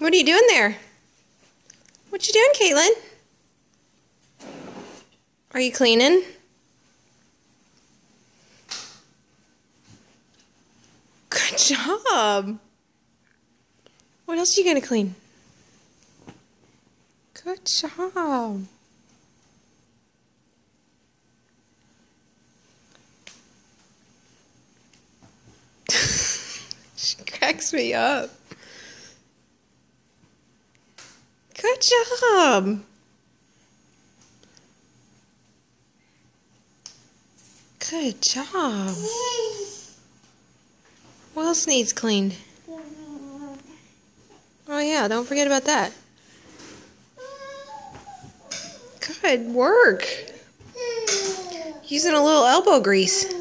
What are you doing there? What you doing, Katelyn? Are you cleaning? Good job. What else are you gonna clean? Good job. she cracks me up. Good job. Good job. What else needs cleaned? Oh yeah, don't forget about that. Good work. Using a little elbow grease.